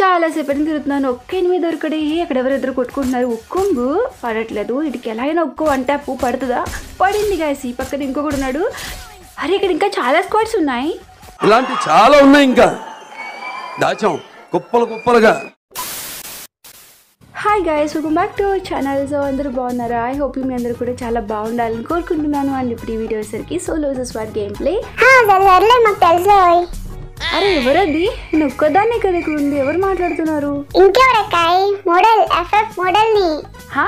చాలాసేపటి తిరుగుతున్నాను. ఒక్క ఎనిమిది దొరకడే ఇద్దరు కొట్టుకుంటున్నారు. ఒక్కొంగు పడట్లేదు. ఇటుకి ఎలా అయినా ఒక్కో అంటే అప్పు పడుతుందా? పడింది గాయస్ ఈ పక్కన ఇంకొకడు ఉన్నాడు. అరే ఇక్కడ ఇంకా చాలా స్క్వాడ్స్ ఉన్నాయి. ఇలాంటి చాలా ఉన్నాయి ఇంకా. దాచాం. కుప్పలు కుప్పలుగా. Hi guys welcome back to our channel so అందరూ బాగున్నారా? ఐ హోప్ మీ అందరూ కూడా చాలా బాగుండాలని కోరుకుంటున్నాను. అండ్ ఇప్పుడు ఈ వీడియో వచ్చేసరికి సోలో స్వాట్ గేమ్ ప్లే మాకు తెలుసు. అరే ఎవరది? నేను ఒక్కదాన్నే కదా ఇక్కడ ఉంది. ఎవరు మాట్లాడుతున్నారు? ఇంకెవరక్కాయ్? మోడల్ ఎఫ్ఎఫ్ మోడల్ని హా?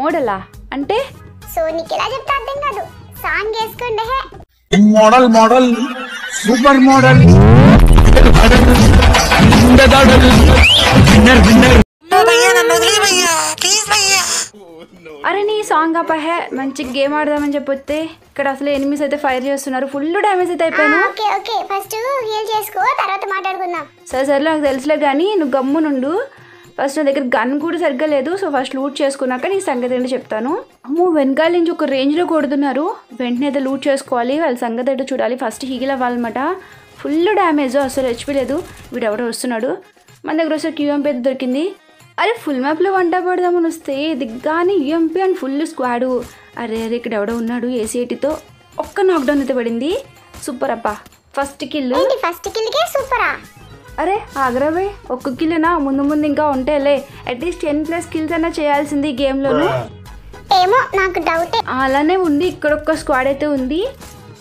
మోడలా? అంటే? సో నీకు ఎలా చెప్తా అర్థం కాదు. సాంగ్ వేసుకోండి మోడల్ మోడల్ సూపర్ మోడల్. నీ సాంగ్ అప్పహే మంచి గేమ్ ఆడదామని చెప్పొస్తే ఇక్కడ అసలు ఎనిమిస్ అయితే ఫైర్ చేస్తున్నారు. ఫుల్ డ్యామేజ్ అయితే అయిపోయాను. Okay okay. ఫస్ట్ హీల్ చేసుకో తర్వాత మాట్లాడుకుందాం. సరే సరే నాకు తెలుసులే కానీ నువ్వు గమ్మునుండు. ఫస్ట్ నా దగ్గర గన్ కూడా సరిగ్గా లేదు సో ఫస్ట్ లూట్ చేసుకున్నాక నీ సంగతి ఏంటో చెప్తాను. అమ్మో వెనకాల నుంచి ఒక రేంజ్లో కొడుతున్నారు. వెంటనే అయితే లూట్ చేసుకోవాలి వాళ్ళ సంగతి ఏంటో చూడాలి. ఫస్ట్ హీల్ అవ్వాలన్నమాట. ఫుల్ డ్యామేజ్ అసలు హెచ్పి లేదు. వీడు ఎవడో వస్తున్నాడు. మన దగ్గర వస్తే క్యూఎంపీ అయితే దొరికింది. అరే ఫుల్ మ్యాప్లో వంట పడదామని వస్తే దిగ్గానే యూఎంపీ అండ్ ఫుల్ స్క్వాడు అరే అరే ఇక్కడ ఎవడో ఉన్నాడు ఏసీఐటీతో ఒక్క నాక్డౌన్ అయితే పడింది. సూపర్ అప్ప ఫస్ట్ కిల్ ఫస్ట్ కిల్కే సూపరా అరే ఆగ్రాబే ఒక్క కిల్లునా ముందు ముందు ఇంకా ఉంటాయిలే at least ten plus kills అన్నా చేయాల్సింది ఈ గేమ్లోను ఏమో నాకు డౌటే అలానే ఉంది. ఇక్కడ ఒక్క స్క్వాడ్ అయితే ఉంది.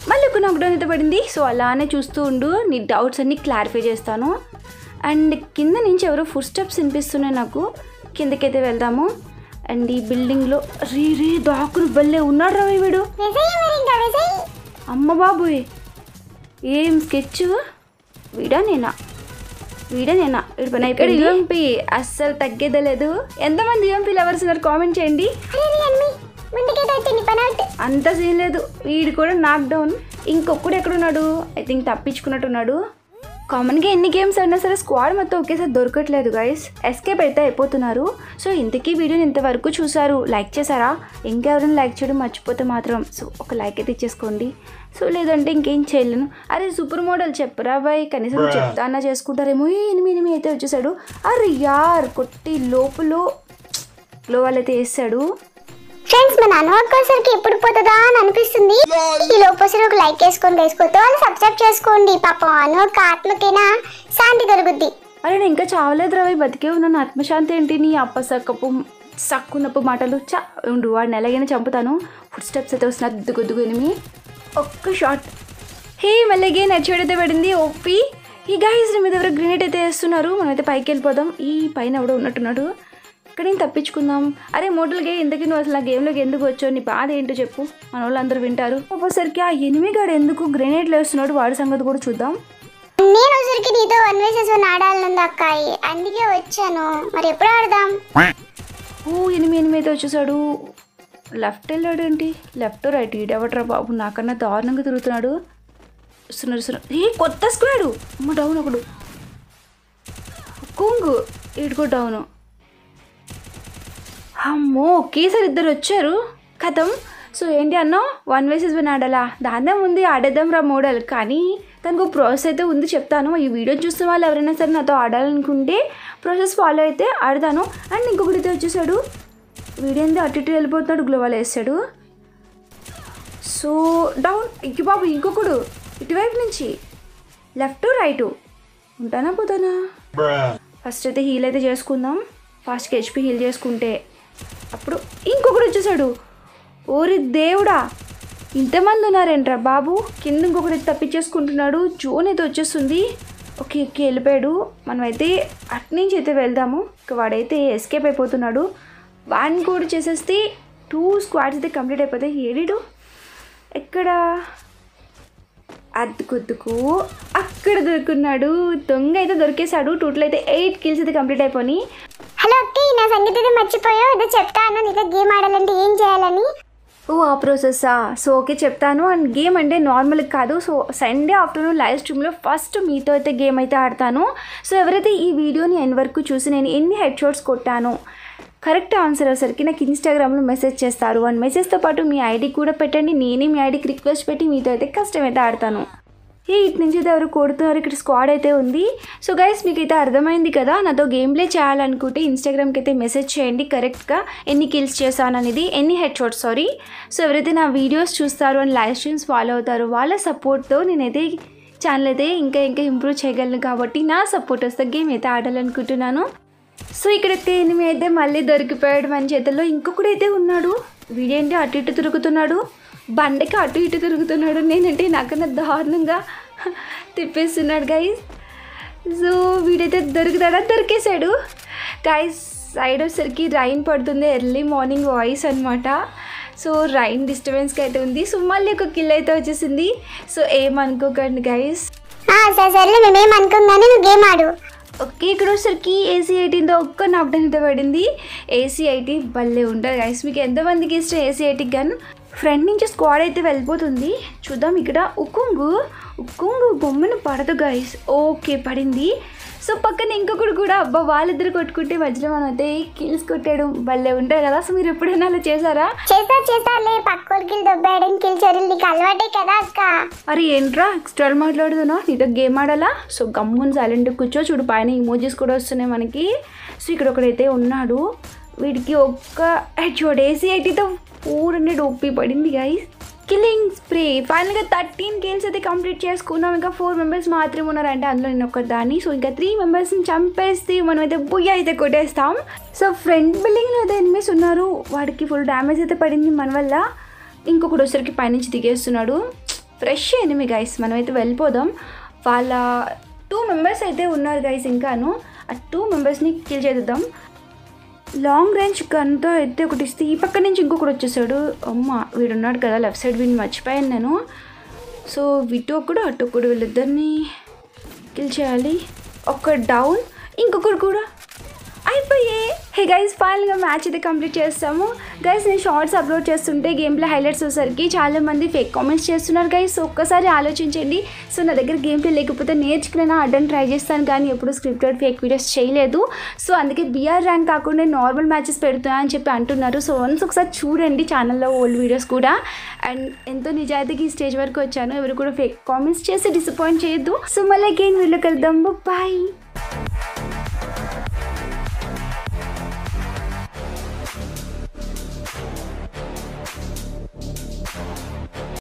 మళ్ళీ ఒక నాక్డౌన్ అయితే పడింది. సో అలానే చూస్తూ ఉండు. నీ డౌట్స్ అన్ని క్లారిఫై చేస్తాను. అండ్ కింద నుంచి ఎవరో ఫుడ్ స్టెప్స్ వినిపిస్తున్నాయి నాకు. కిందకైతే వెళ్దాము. అండ్ ఈ బిల్డింగ్లో రీ రీ దాకులు బల్లే ఉన్నాడు రా వీడు. అమ్మ బాబోయ్. ఏం స్కెచ్? వీడా నేనా? వీడా నేనా? వీడి పని ఇక్కడ యూఎంపీ అస్సలు తగ్గేదే లేదు ఎంతమంది యూఎంపీ లవర్స్ ఉన్నారు కామెంట్ చేయండి. అంత సీన్ లేదు. వీడు కూడా నాక్ డౌన్ ఇంకొకడు ఎక్కడున్నాడు? ఐ థింక్ తప్పించుకున్నట్టున్నాడు. కామన్గా ఎన్ని గేమ్స్ అయినా సరే స్క్వాడ్ మొత్తం ఒకేసారి దొరకట్లేదు గైస్ ఎస్కేప్ అయితే అయిపోతున్నారు. సో ఇంతకీ వీడియోని ఇంతవరకు చూసారు లైక్ చేశారా? ఇంకెవరైనా లైక్ చేయడం మర్చిపోతే మాత్రం సో ఒక లైక్ అయితే ఇచ్చేసుకోండి. సో లేదంటే ఇంకేం చేయలేను. అరే సూపర్ మోడల్ చెప్పరా బాయ్ కనీసం చెప్తానా చేసుకుంటారేమో? ఏ ఎనిమిది ఎనిమిది అయితే వచ్చేసాడు. అరే యార్ కొట్టి లోపల లో వాళ్ళైతే వేస్తాడు ఫ్రెండ్స్ మన అనుకోసరికి ఎప్పుడు పోతుందా అని అనిపిస్తుంది. ఈ లోపసరి ఒక లైక్ వేసుకొని వేసుకోతే వాళ్ళు సబ్స్క్రైబ్ చేసుకోండి. పాపం అనుక ఆత్మకైనా శాంతి దొరుకుద్ది అరే నేను ఇంకా చావలేదు రవి. బతికే ఉన్నాను ఆత్మశాంతి ఏంటి? నీ అప్పసక్కపు సక్కునప్పు మాటలు చా ఉండు. వాడిని ఎలాగైనా చంపుతాను. ఫుడ్ స్టెప్స్ అయితే వస్తున్నారు దుగ్గు దుగ్గు ఎనిమి. ఒక్క షాట్ హే మళ్ళీ నడిచేడైతే పడింది? ఓపి. ఈ గాయస్ మీద ఎవరో గ్రెనేట్ అయితే వేస్తున్నారు. మనమైతే పైకి వెళ్ళిపోదాం. ఈ పైన ఎవడో ఉన్నట్టున్నాడు. ఇక్కడ నేను తప్పించుకుందాం? అరే మోటల్ గే ఇంతకీ నువ్వు అసలు ఆ గేమ్లోకి ఎందుకు వచ్చావు? నీ బాధ ఏంటో చెప్పు. మన వాళ్ళు అందరూ వింటారు. ఒక్కోసరికి ఆ ఎనిమి గాడు ఎందుకు గ్రెనేట్లు వేస్తున్నాడు? వాడి సంగతి కూడా చూద్దాం. నేను వచ్చరికి నీతో వన్ వేసెస్ వన్ ఆడాలనుంది అక్కాయి. అందుకే వచ్చాను. మరి ఎప్పుడు ఆడదాం? ఓ ఎనిమిది ఎనిమిది అయితే వచ్చేసాడు. లెఫ్ట్ వెళ్ళాడు ఏంటి లెఫ్ట్ రైట్. ఈడెవట్రా బాబు? నాకన్నా దారుణంగా తిరుగుతున్నాడు. వస్తున్నారు వస్తున్నారు ఏ కొత్త స్క్వాడు అమ్మ డౌన్ ఒకడు. కుంగు. ఈడుకో డౌన్ అమ్మో ఒకేసారి ఇద్దరు వచ్చారు. కథం. సో ఏంటి అన్నా వన్ వేసెస్ వన్ ఆడాలా? దాన్నే ఉంది ఆడేద్దాం రా మోడల్. కానీ దానికి ఒక ప్రాసెస్ అయితే ఉంది చెప్తాను. ఈ వీడియో చూస్తున్న వాళ్ళు ఎవరైనా సరే నాతో ఆడాలనుకుంటే ప్రాసెస్ ఫాలో అయితే ఆడతాను. అండ్ ఇంకొకటి అయితే వచ్చేసాడు వీడేంది అటు ఇటు వెళ్ళిపోతున్నాడు గ్లోవాల్ వేస్తాడు. సో డౌన్ ఇంక బాబు ఇంకొకడు. ఇటువైపు నుంచి. లెఫ్ట్ రైటు ఉంటానా పోతానా? ఫస్ట్ అయితే హీల్ అయితే చేసుకుందాం. ఫాస్ట్గా హెచ్పి హీల్ చేసుకుంటే. అప్పుడు ఇంకొకడు వచ్చేసాడు. ఓరి దేవుడా ఇంతమంది ఉన్నారేంట్రా బాబు? కింద ఇంకొకటి తప్పించేసుకుంటున్నాడు జోన్ అయితే వచ్చేస్తుంది. ఓకే ఓకే వెళ్ళిపోయాడు. మనమైతే అట్నుంచి అయితే వెళ్దాము. ఇక వాడైతే ఎస్కేప్ అయిపోతున్నాడు. వాడిని కూడా చేసేస్తే టూ స్క్వాడ్స్ అయితే కంప్లీట్ అయిపోతాయి. ఏడిడు? ఎక్కడ? అద్దుకుద్దుకు అక్కడ దొరుకున్నాడు. దొంగ అయితే దొరికేశాడు. టోటల్ అయితే ఎయిట్ కిల్స్ అయితే కంప్లీట్ అయిపోయి హలో సంగతి మర్చిపోయావు ఏదో చెప్తాను నీతో గేమ్ ఆడాలంటే ఏం చేయాలని? ఓ ఆ ప్రాసెస్సా సో ఓకే చెప్తాను. అండ్ గేమ్ అంటే నార్మల్ కాదు. సో సండే ఆఫ్టర్నూన్ లైవ్ స్ట్రీమ్లో ఫస్ట్ మీతో అయితే గేమ్ అయితే ఆడతాను. సో ఎవరైతే ఈ వీడియోని ఎన్ వరకు చూసి నేను ఎన్ని హెడ్ షాట్స్ కొట్టాను కరెక్ట్ ఆన్సర్ వచ్చేసరికి నాకు ఇన్స్టాగ్రామ్లో మెసేజ్ చేస్తారు. అండ్ మెసేజ్తో పాటు మీ ఐడి కూడా పెట్టండి. నేనే మీ ఐడికి రిక్వెస్ట్ పెట్టి మీతో అయితే కష్టం అయితే ఆడతాను. ఇటు నుంచి అయితే ఎవరు కొడుతున్నారు? ఇక్కడ స్క్వాడ్ అయితే ఉంది. సో గైస్ మీకు అయితే అర్థమైంది కదా? నాతో గేమ్ ప్లే చేయాలనుకుంటే ఇన్స్టాగ్రామ్కి అయితే మెసేజ్ చేయండి. కరెక్ట్గా ఎన్ని కిల్స్ చేశాను అనేది ఎన్ని హెడ్ షాట్స్ సారీ సో ఎవరైతే నా వీడియోస్ చూస్తారో అండ్ లైవ్ స్ట్రీమ్స్ ఫాలో అవుతారో వాళ్ళ సపోర్ట్తో నేనైతే ఛానల్ అయితే ఇంకా ఇంకా ఇంప్రూవ్ చేయగలను కాబట్టి నా సపోర్ట్ వస్తే గేమ్ అయితే ఆడాలనుకుంటున్నాను. సో ఇక్కడైతే ఎనిమిది అయితే మళ్ళీ దొరికిపోయాడు మన చేతుల్లో. ఇంకొకడైతే అయితే ఉన్నాడు. వీడేంటి? అటు ఇటు తిరుగుతున్నాడు. బండకి అటు ఇటు తిరుగుతున్నాడు. నేనంటే నాకన్నా దారుణంగా తిప్పేస్తున్నాడు గైస్ సో వీడైతే దొరుకుతాడా దొరికేశాడు. గైస్ సైడ్ వచ్చేసరికి రైన్ పడుతుంది. ఎర్లీ మార్నింగ్ వాయిస్ అనమాట సో రైన్ డిస్టర్బెన్స్కి అయితే ఉంది. సో మళ్ళీ ఒక కిల్ అయితే వచ్చేసింది. సో ఏమనుకోకండి గైస్ ఆ, సరే సర్లే మేమేం అనుకుందాని నువ్వు గేమ్ ఆడు. ఓకే ఇక్కడ వచ్చేసరికి ఏసీ ఎయిటీన్తో ఒక్క నాక్డౌన్ అయితే పడింది. ఏసీ ఎయిటీ భలే ఉంటుంది గైస్ మీకు ఎంతమందికి ఇష్టం ఏసీ ఎయిటీ గన్? ఫ్రంట్ నుంచి స్క్వాడ్ అయితే వెళ్ళిపోతుంది. చూద్దాం ఇక్కడ. ఉక్కుంగు. ఉక్కుంగు బొమ్మను పడదు గైస్ ఓకే పడింది. సో పక్కన ఇంకొకడు కూడా అబ్బా వాళ్ళిద్దరు కొట్టుకుంటే మధ్యలో మనం అయితే కిల్స్ కొట్టేయడం భలే ఉంటాయి కదా. సో మీరు ఎప్పుడైనా అలా చేశారా? చేస్తా చేస్తాలే పక్కోడికి దొబ్బేయడం కిల్ చర్యలు నీకు అలవాటే కదా అక్క. అరే ఏంట్రా? ఎక్స్ట్రా మాట్లాడుతున్నావు? నీతో గేమ్ ఆడాలా? సో గమ్ముని సైలెంట్ కూర్చో. చూడు పైన ఇమోజీస్ కూడా వస్తున్నాయి మనకి. సో ఇక్కడ ఒకడైతే ఉన్నాడు. వీడికి ఒక్క హెచ్ఓడి ఏసీ ఐటీతో ఫోర్ హండ్రెడ్ ఓపీ పడింది గైస్ కిల్లింగ్ స్ప్రే ఫైనల్గా థర్టీన్ గేమ్స్ అయితే కంప్లీట్ చేసుకున్నాం. ఇంకా ఫోర్ మెంబర్స్ మాత్రమే ఉన్నారంటే. అందులో నేను ఒక్కదాన్ని. సో ఇంకా త్రీ మెంబర్స్ని చంపేస్తే మనం అయితే బుయ్య అయితే కొట్టేస్తాం. సో ఫ్రంట్ బిల్డింగ్లో అయితే ఎనిమిస్ ఉన్నారు. వాడికి ఫుల్ డ్యామేజ్ అయితే పడింది మన వల్ల. ఇంకొకటి వచ్చరికి పైనుంచి దిగేస్తున్నాడు. ఫ్రెష్ ఎనిమి గైస్ మనం అయితే వెళ్ళిపోదాం. వాళ్ళ టూ మెంబర్స్ అయితే ఉన్నారు గైస్ ఇంకాను. ఆ టూ మెంబర్స్ని కిల్ చేద్దాం. లాంగ్ రేంజ్ గన్తో అయితే ఒకటి ఇస్తే ఈ పక్క నుంచి ఇంకొకటి వచ్చేసాడు. అమ్మ వీడున్నాడు కదా లెఫ్ట్ సైడ్ వీడిని మర్చిపోయాను నేను. సో వీటి ఒకడు అటు ఒకడు వీళ్ళిద్దరిని కిల్ చేయాలి. ఒక డౌన్ ఇంకొకరు కూడా. అయిపోయే. హే గైస్ ఫైనల్గా మ్యాచ్ అయితే కంప్లీట్ చేస్తాము. గైస్ నేను షార్ట్స్ అప్లోడ్ చేస్తుంటే గేమ్ ప్లే హైలైట్స్ వచ్చేసరికి చాలామంది ఫేక్ కామెంట్స్ చేస్తున్నారు గైస్ ఒక్కసారి ఆలోచించండి. సో నా దగ్గర గేమ్ ప్లే లేకపోతే నేర్చుకునే ఆడడానికి ట్రై చేస్తాను కానీ ఎప్పుడు స్క్రిప్టెడ్ ఫేక్ వీడియోస్ చేయలేదు. సో అందుకే బీఆర్ ర్యాంక్ కాకుండా నార్మల్ మ్యాచెస్ పెడుతున్నా అని చెప్పి అంటున్నారు. సో వన్స్ ఒకసారి చూడండి ఛానల్లో ఓల్డ్ వీడియోస్ కూడా. అండ్ ఎంతో నిజాయితీకి ఈ స్టేజ్ వరకు వచ్చాను. ఎవరు కూడా ఫేక్ కామెంట్స్ చేసి డిసప్పాయింట్ చేయొద్దు. సో మళ్ళీ గేమ్ వీడియోకి వెళ్దాం బాయ్